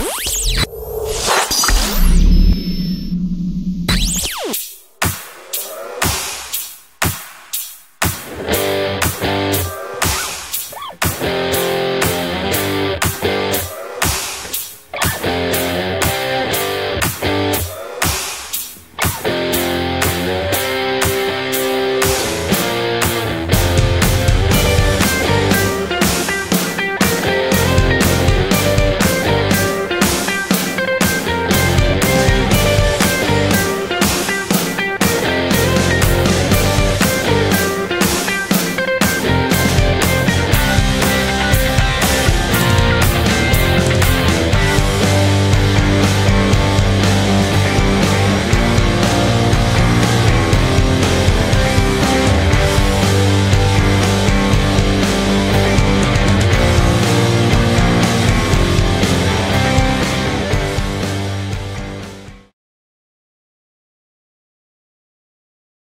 Bye.